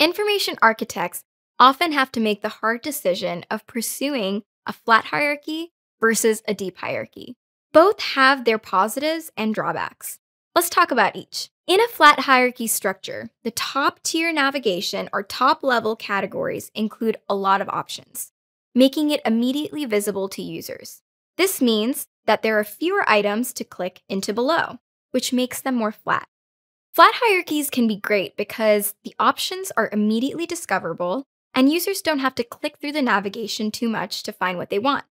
Information architects often have to make the hard decision of pursuing a flat hierarchy versus a deep hierarchy. Both have their positives and drawbacks. Let's talk about each. In a flat hierarchy structure, the top tier navigation or top level categories include a lot of options, making it immediately visible to users. This means that there are fewer items to click into below, which makes them more flat. Flat hierarchies can be great because the options are immediately discoverable and users don't have to click through the navigation too much to find what they want.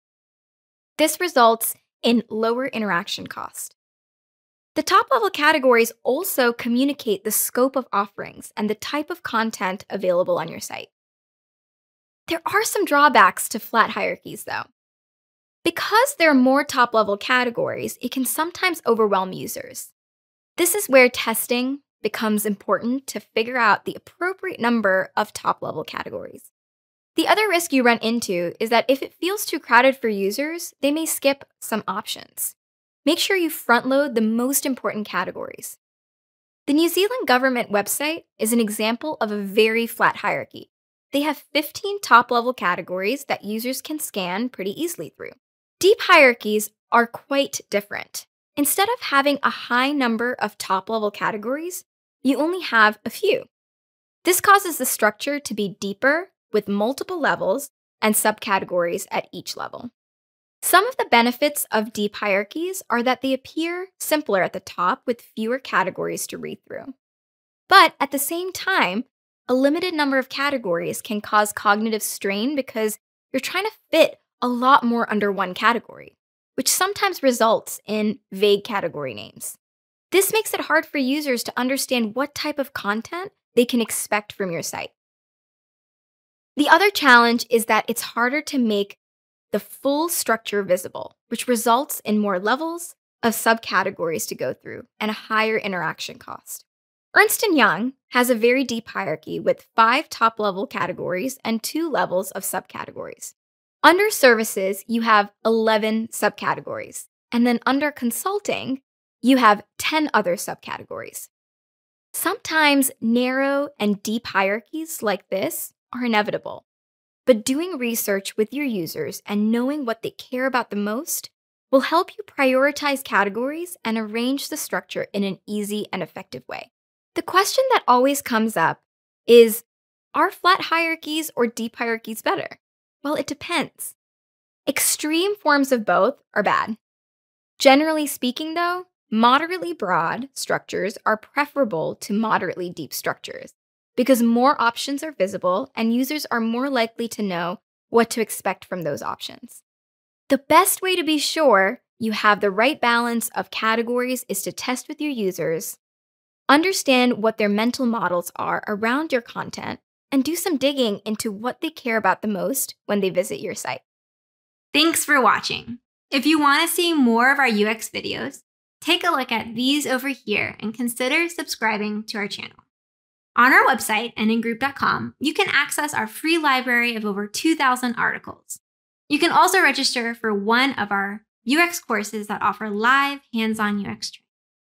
This results in lower interaction cost. The top level categories also communicate the scope of offerings and the type of content available on your site. There are some drawbacks to flat hierarchies, though. Because there are more top level categories, it can sometimes overwhelm users. This is where testing becomes important to figure out the appropriate number of top level categories. The other risk you run into is that if it feels too crowded for users, they may skip some options make sure you front load the most important categories. The New Zealand government website is an example of a very flat hierarchy. They have 15 top level categories that users can scan pretty easily through. Deep hierarchies are quite different. Instead of having a high number of top level categories, you only have a few. This causes the structure to be deeper with multiple levels and subcategories at each level. Some of the benefits of deep hierarchies are that they appear simpler at the top with fewer categories to read through. But at the same time, a limited number of categories can cause cognitive strain because you're trying to fit a lot more under one category, which sometimes results in vague category names. This makes it hard for users to understand what type of content they can expect from your site. The other challenge is that it's harder to make the full structure visible, which results in more levels of subcategories to go through and a higher interaction cost. Ernst & Young has a very deep hierarchy with five top level categories and two levels of subcategories. Under services, you have 11 subcategories. And then under consulting, you have 10 other subcategories. Sometimes narrow and deep hierarchies like this are inevitable. But doing research with your users and knowing what they care about the most will help you prioritize categories and arrange the structure in an easy and effective way. The question that always comes up is Are flat hierarchies or deep hierarchies better? Well, it depends. Extreme forms of both are bad. Generally speaking, though, moderately broad structures are preferable to moderately deep structures because more options are visible and users are more likely to know what to expect from those options. The best way to be sure you have the right balance of categories is to test with your users, understand what their mental models are around your content, and do some digging into what they care about the most when they visit your site. Thanks for watching. If you want to see more of our UX videos, take a look at these over here and consider subscribing to our channel. On our website, nngroup.com, you can access our free library of over 2,000 articles. You can also register for one of our UX courses that offer live hands on UX training.